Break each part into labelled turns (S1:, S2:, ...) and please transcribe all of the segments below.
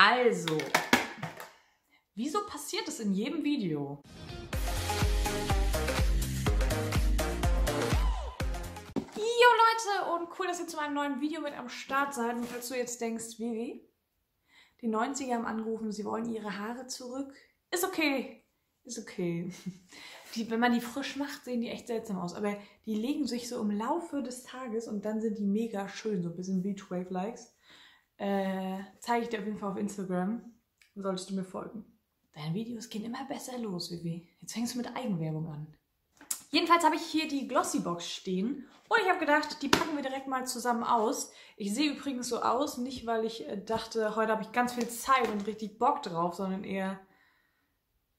S1: Also, wieso passiert das in jedem Video? Jo Leute und cool, dass ihr zu einem neuen Video mit am Start seid. Und falls du jetzt denkst, Vivi, die 90er haben angerufen, sie wollen ihre Haare zurück. Ist okay, ist okay. Die, wenn man die frisch macht, sehen die echt seltsam aus. Aber die legen sich so im Laufe des Tages und dann sind die mega schön, so ein bisschen Beachwave-Likes. Äh, zeige ich dir auf jeden Fall auf Instagram. Solltest du mir folgen. Deine Videos gehen immer besser los, Vivi. Jetzt fängst du mit Eigenwerbung an. Jedenfalls habe ich hier die Glossybox stehen und ich habe gedacht, die packen wir direkt mal zusammen aus. Ich sehe übrigens so aus, nicht weil ich äh, dachte, heute habe ich ganz viel Zeit und richtig Bock drauf, sondern eher,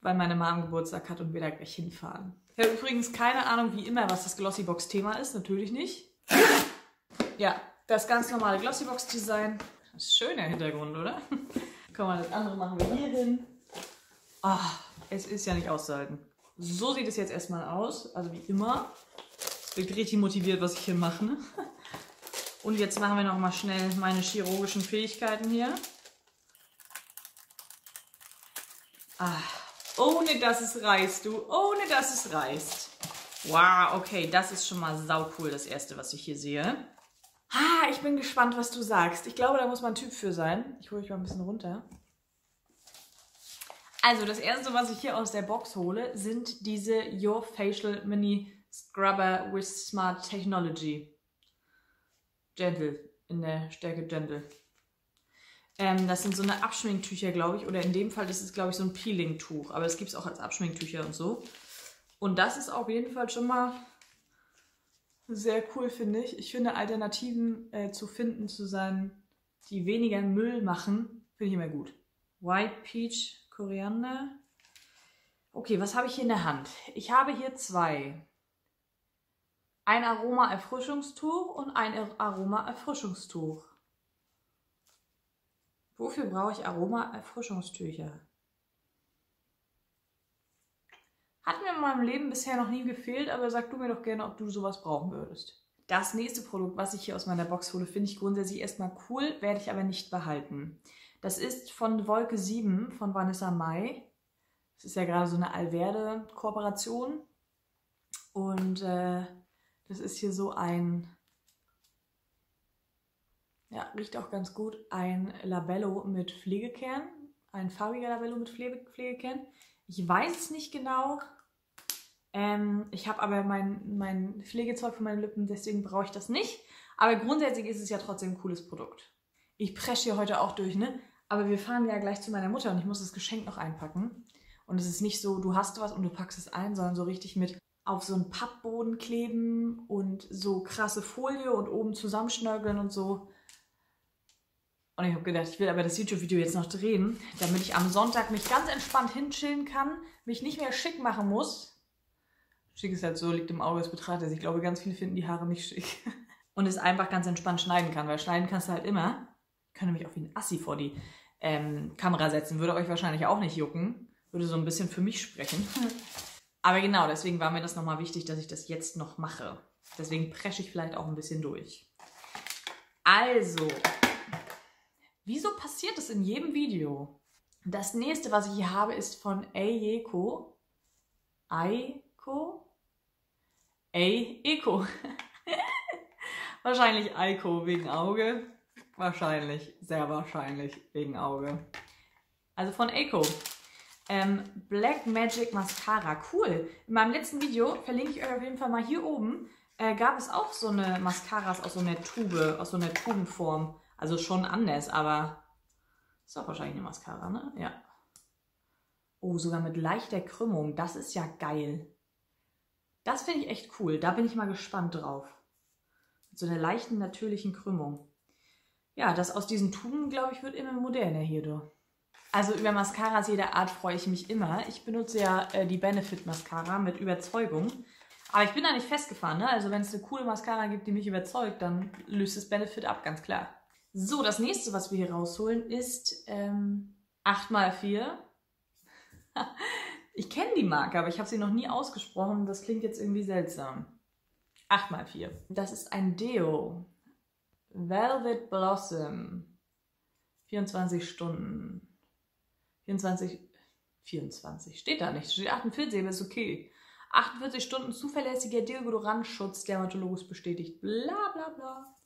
S1: weil meine Mom Geburtstag hat und wir da gleich hinfahren. Ich habe übrigens keine Ahnung, wie immer, was das Glossybox-Thema ist. Natürlich nicht. Ja, das ganz normale Glossybox-Design. Das ist schön der Hintergrund, oder? Komm mal, das andere machen wir hier hin. Ah, es ist ja nicht auszuhalten. So sieht es jetzt erstmal aus. Also wie immer. Ich bin richtig motiviert, was ich hier mache. Und jetzt machen wir noch mal schnell meine chirurgischen Fähigkeiten hier. Ah, ohne dass es reißt, du. Ohne dass es reißt. Wow, okay, das ist schon mal sau cool, das erste, was ich hier sehe. Ah, ich bin gespannt, was du sagst. Ich glaube, da muss man ein Typ für sein. Ich hole euch mal ein bisschen runter. Also, das erste, was ich hier aus der Box hole, sind diese Your Facial Mini Scrubber with Smart Technology. Gentle, in der Stärke Gentle. Ähm, das sind so eine Abschminktücher, glaube ich. Oder in dem Fall ist es, glaube ich, so ein Peeling-Tuch. Aber es gibt es auch als Abschminktücher und so. Und das ist auf jeden Fall schon mal sehr cool, finde ich. Ich finde Alternativen äh, zu finden zu sein, die weniger Müll machen, finde ich immer gut. White Peach Koriander. Okay, was habe ich hier in der Hand? Ich habe hier zwei. Ein Aroma-Erfrischungstuch und ein Aroma-Erfrischungstuch. Wofür brauche ich Aroma-Erfrischungstücher? Hat mir in meinem Leben bisher noch nie gefehlt, aber sag du mir doch gerne, ob du sowas brauchen würdest. Das nächste Produkt, was ich hier aus meiner Box hole, finde ich grundsätzlich erstmal cool, werde ich aber nicht behalten. Das ist von Wolke 7 von Vanessa Mai. Das ist ja gerade so eine Alverde-Kooperation. Und äh, das ist hier so ein, ja, riecht auch ganz gut, ein Labello mit Pflegekern. Ein farbiger Labello mit Pflege Pflegekern. Ich weiß es nicht genau. Ähm, ich habe aber mein, mein Pflegezeug für meine Lippen, deswegen brauche ich das nicht. Aber grundsätzlich ist es ja trotzdem ein cooles Produkt. Ich presche hier heute auch durch, ne? Aber wir fahren ja gleich zu meiner Mutter und ich muss das Geschenk noch einpacken. Und es ist nicht so, du hast was und du packst es ein, sondern so richtig mit auf so einen Pappboden kleben und so krasse Folie und oben zusammenschnörkeln und so. Und ich habe gedacht, ich will aber das YouTube-Video jetzt noch drehen, damit ich am Sonntag mich ganz entspannt hinchillen kann, mich nicht mehr schick machen muss. Schick ist halt so, liegt im Auge des Betrachters. Ich glaube, ganz viele finden die Haare nicht schick. Und es einfach ganz entspannt schneiden kann, weil schneiden kannst du halt immer. Ich könnte mich auch wie ein Assi vor die ähm, Kamera setzen. Würde euch wahrscheinlich auch nicht jucken. Würde so ein bisschen für mich sprechen. Aber genau, deswegen war mir das nochmal wichtig, dass ich das jetzt noch mache. Deswegen presche ich vielleicht auch ein bisschen durch. Also, Wieso passiert das in jedem Video? Das nächste, was ich hier habe, ist von Eiko. Eiko? Eiko. wahrscheinlich Eiko wegen Auge. Wahrscheinlich, sehr wahrscheinlich wegen Auge. Also von Eiko. Ähm, Black Magic Mascara. Cool. In meinem letzten Video, verlinke ich euch auf jeden Fall mal hier oben, äh, gab es auch so eine Mascaras aus so einer Tube, aus so einer Tubenform. Also schon anders, aber ist doch wahrscheinlich eine Mascara, ne? Ja. Oh, sogar mit leichter Krümmung. Das ist ja geil. Das finde ich echt cool. Da bin ich mal gespannt drauf. Mit so einer leichten, natürlichen Krümmung. Ja, das aus diesen Tuben, glaube ich, wird immer moderner hier, du. Also über Mascaras jeder Art freue ich mich immer. Ich benutze ja äh, die Benefit Mascara mit Überzeugung. Aber ich bin da nicht festgefahren, ne? Also wenn es eine coole Mascara gibt, die mich überzeugt, dann löst das Benefit ab, ganz klar. So, das nächste, was wir hier rausholen, ist ähm, 8x4. ich kenne die Marke, aber ich habe sie noch nie ausgesprochen. Das klingt jetzt irgendwie seltsam. 8x4. Das ist ein Deo. Velvet Blossom. 24 Stunden. 24, 24, steht da nicht. Steht 48, aber ist okay. 48 Stunden zuverlässiger Deodorantschutz, Dermatologus bestätigt. Bla bla bla.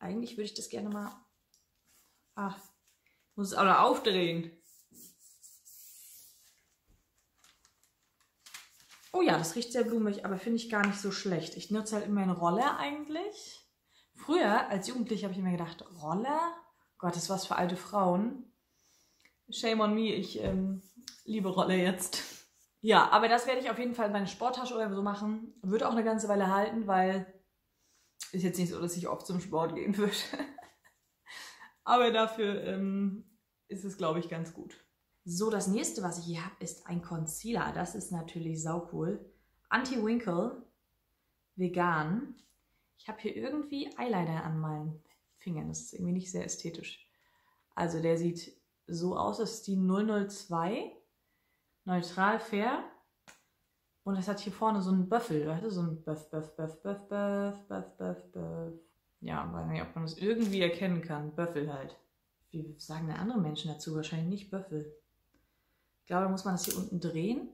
S1: Eigentlich würde ich das gerne mal. Ach, muss es auch noch aufdrehen. Oh ja, das riecht sehr blumig, aber finde ich gar nicht so schlecht. Ich nutze halt immer einen Roller eigentlich. Früher, als Jugendliche, habe ich mir gedacht, Roller? Gott, das was für alte Frauen. Shame on me, ich ähm, liebe Roller jetzt. Ja, aber das werde ich auf jeden Fall in meine Sporttasche oder so machen. Würde auch eine ganze Weile halten, weil ist jetzt nicht so, dass ich oft zum Sport gehen würde. aber dafür ähm, ist es, glaube ich, ganz gut. So, das nächste, was ich hier habe, ist ein Concealer. Das ist natürlich saucool. Anti-Winkle, vegan. Ich habe hier irgendwie Eyeliner an meinen Fingern. Das ist irgendwie nicht sehr ästhetisch. Also der sieht so aus, das ist die 002. Neutral fair. Und es hat hier vorne so einen Böffel, Leute. So ein Böff, Böff, Böff, Böff, Böff, Böff, Böff, Böff. Ja, weiß nicht, ob man das irgendwie erkennen kann. Böffel halt. Wie sagen denn andere Menschen dazu? Wahrscheinlich nicht Böffel. Ich glaube, da muss man das hier unten drehen.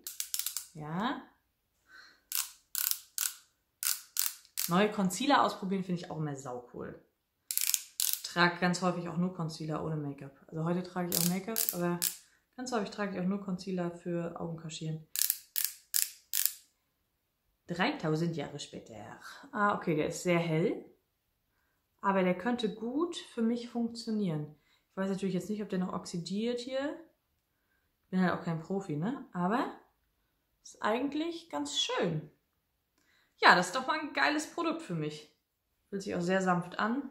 S1: Ja. Neue Concealer ausprobieren finde ich auch immer saucool. Trage ganz häufig auch nur Concealer ohne Make-up. Also heute trage ich auch Make-up, aber ganz häufig trage ich auch nur Concealer für Augenkaschieren. 3000 Jahre später. Ah, okay, der ist sehr hell. Aber der könnte gut für mich funktionieren. Ich weiß natürlich jetzt nicht, ob der noch oxidiert hier. Ich bin halt auch kein Profi, ne? Aber ist eigentlich ganz schön. Ja, das ist doch mal ein geiles Produkt für mich. Fühlt sich auch sehr sanft an.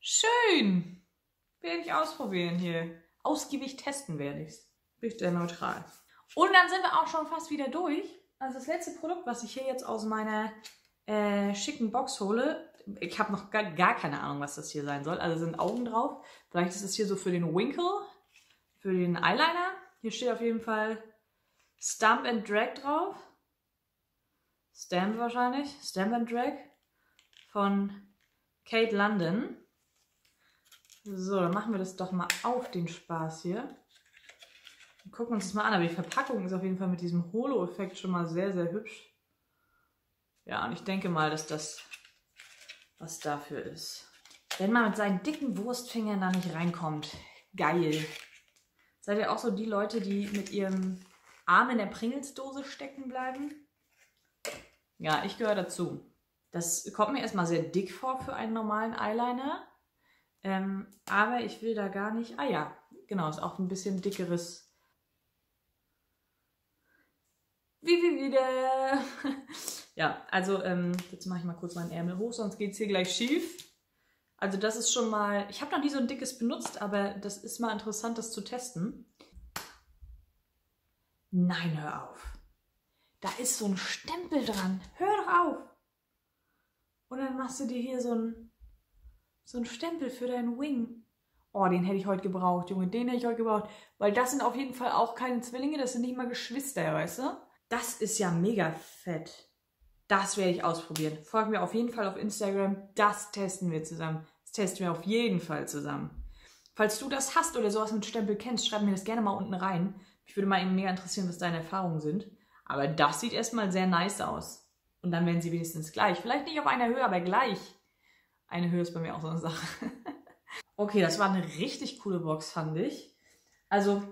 S1: Schön! Werde ich ausprobieren hier. Ausgiebig testen werde ich es. Riecht sehr neutral. Und dann sind wir auch schon fast wieder durch. Also das letzte Produkt, was ich hier jetzt aus meiner äh, schicken Box hole, ich habe noch gar, gar, keine Ahnung, was das hier sein soll. Also sind Augen drauf. Vielleicht ist es hier so für den Winkle, für den Eyeliner. Hier steht auf jeden Fall Stamp and Drag drauf. Stamp wahrscheinlich. Stamp and Drag von Kate London. So, dann machen wir das doch mal auf, den Spaß hier. Wir gucken uns das mal an. Aber die Verpackung ist auf jeden Fall mit diesem Holo-Effekt schon mal sehr, sehr hübsch. Ja, und ich denke mal, dass das was dafür ist. Wenn man mit seinen dicken Wurstfingern da nicht reinkommt. Geil. Seid ihr auch so die Leute, die mit ihrem Arm in der Pringelsdose stecken bleiben? Ja, ich gehöre dazu. Das kommt mir erstmal sehr dick vor für einen normalen Eyeliner. Ähm, aber ich will da gar nicht. Ah ja, genau, ist auch ein bisschen dickeres. Wie, wie, wieder. ja, also ähm, jetzt mache ich mal kurz meinen Ärmel hoch, sonst geht es hier gleich schief. Also das ist schon mal, ich habe noch nie so ein dickes benutzt, aber das ist mal interessant, das zu testen. Nein, hör auf. Da ist so ein Stempel dran. Hör doch auf. Und dann machst du dir hier so ein so ein Stempel für deinen Wing. Oh, den hätte ich heute gebraucht, Junge. Den hätte ich heute gebraucht. Weil das sind auf jeden Fall auch keine Zwillinge, das sind nicht mal Geschwister, weißt du? Das ist ja mega fett. Das werde ich ausprobieren. Folgt mir auf jeden Fall auf Instagram. Das testen wir zusammen. Das testen wir auf jeden Fall zusammen. Falls du das hast oder sowas mit Stempel kennst, schreib mir das gerne mal unten rein. Mich würde mal eben mega interessieren, was deine Erfahrungen sind. Aber das sieht erstmal sehr nice aus. Und dann werden sie wenigstens gleich. Vielleicht nicht auf einer Höhe, aber gleich. Eine Höhe ist bei mir auch so eine Sache. okay, das war eine richtig coole Box, fand ich. Also,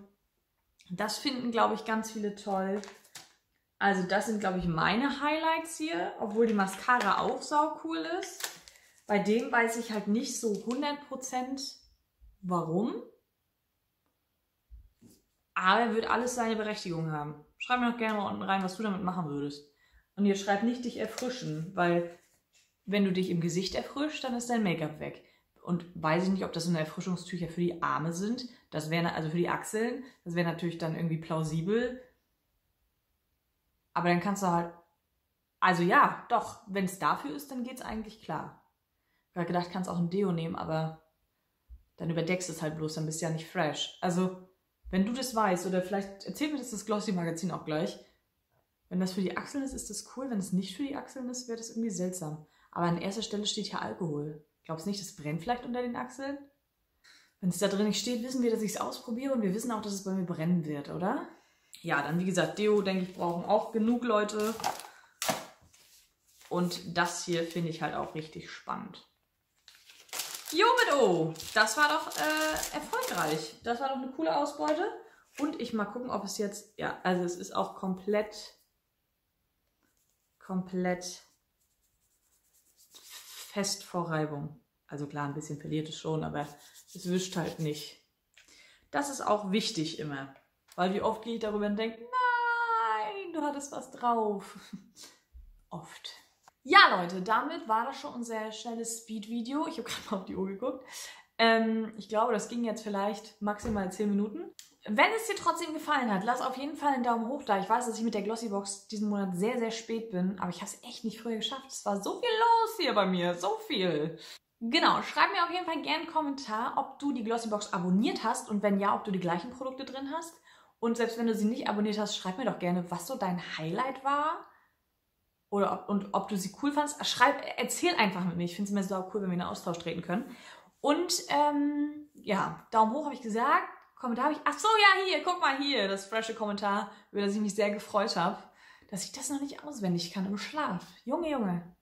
S1: das finden, glaube ich, ganz viele toll. Also, das sind, glaube ich, meine Highlights hier, obwohl die Mascara auch sau cool ist. Bei dem weiß ich halt nicht so 100% warum. Aber er wird alles seine Berechtigung haben. Schreib mir doch gerne mal unten rein, was du damit machen würdest. Und ihr schreibt nicht dich erfrischen, weil wenn du dich im Gesicht erfrischst, dann ist dein Make-up weg. Und weiß ich nicht, ob das eine Erfrischungstücher für die Arme sind. Das wäre, also für die Achseln. Das wäre natürlich dann irgendwie plausibel. Aber dann kannst du halt, also ja, doch, wenn es dafür ist, dann geht es eigentlich klar. Ich habe gedacht, kannst auch ein Deo nehmen, aber dann überdeckst es halt bloß, dann bist du ja nicht fresh. Also, wenn du das weißt, oder vielleicht erzähl mir das das Glossy-Magazin auch gleich. Wenn das für die Achseln ist, ist das cool. Wenn es nicht für die Achseln ist, wäre das irgendwie seltsam. Aber an erster Stelle steht hier Alkohol. Glaubst du nicht, das brennt vielleicht unter den Achseln? Wenn es da drin nicht steht, wissen wir, dass ich es ausprobiere und wir wissen auch, dass es bei mir brennen wird, oder? Ja, dann wie gesagt, Deo, denke ich, brauchen auch genug Leute. Und das hier finde ich halt auch richtig spannend. Jomedo, das war doch äh, erfolgreich. Das war doch eine coole Ausbeute. Und ich mal gucken, ob es jetzt, ja, also es ist auch komplett, komplett fest vor Reibung. Also klar, ein bisschen verliert es schon, aber es wischt halt nicht. Das ist auch wichtig immer. Weil wie oft gehe ich darüber und denke, nein, du hattest was drauf. oft. Ja, Leute, damit war das schon unser schnelles Speed-Video. Ich habe gerade mal auf die Uhr geguckt. Ähm, ich glaube, das ging jetzt vielleicht maximal 10 Minuten. Wenn es dir trotzdem gefallen hat, lass auf jeden Fall einen Daumen hoch da. Ich weiß, dass ich mit der Glossybox diesen Monat sehr, sehr spät bin, aber ich habe es echt nicht früher geschafft. Es war so viel los hier bei mir, so viel. Genau, schreib mir auf jeden Fall gerne einen Kommentar, ob du die Glossybox abonniert hast und wenn ja, ob du die gleichen Produkte drin hast. Und selbst wenn du sie nicht abonniert hast, schreib mir doch gerne, was so dein Highlight war. Oder ob, und ob du sie cool fandest. Schreib, erzähl einfach mit mir. Ich finde es immer so cool, wenn wir in einen Austausch treten können. Und ähm, ja, Daumen hoch habe ich gesagt. Kommentar habe ich. Ach so, ja, hier, guck mal hier, das frische Kommentar, über das ich mich sehr gefreut habe, dass ich das noch nicht auswendig kann im Schlaf. Junge, Junge.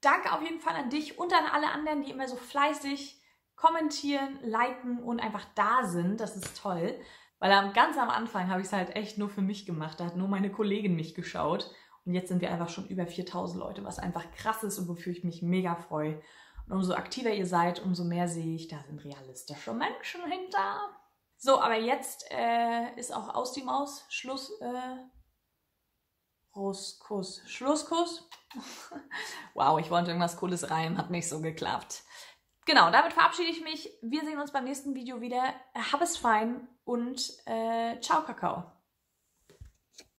S1: Danke auf jeden Fall an dich und an alle anderen, die immer so fleißig kommentieren, liken und einfach da sind. Das ist toll. Weil ganz am Anfang habe ich es halt echt nur für mich gemacht. Da hat nur meine Kollegin mich geschaut. Und jetzt sind wir einfach schon über 4000 Leute, was einfach krass ist und wofür ich mich mega freue. Und umso aktiver ihr seid, umso mehr sehe ich, da sind realistische Menschen hinter. So, aber jetzt äh, ist auch aus die Maus Schluss. Äh, Kuss. Schlusskuss. wow, ich wollte irgendwas Cooles rein, hat nicht so geklappt. Genau, damit verabschiede ich mich. Wir sehen uns beim nächsten Video wieder. Hab es fein und äh, ciao, Kakao.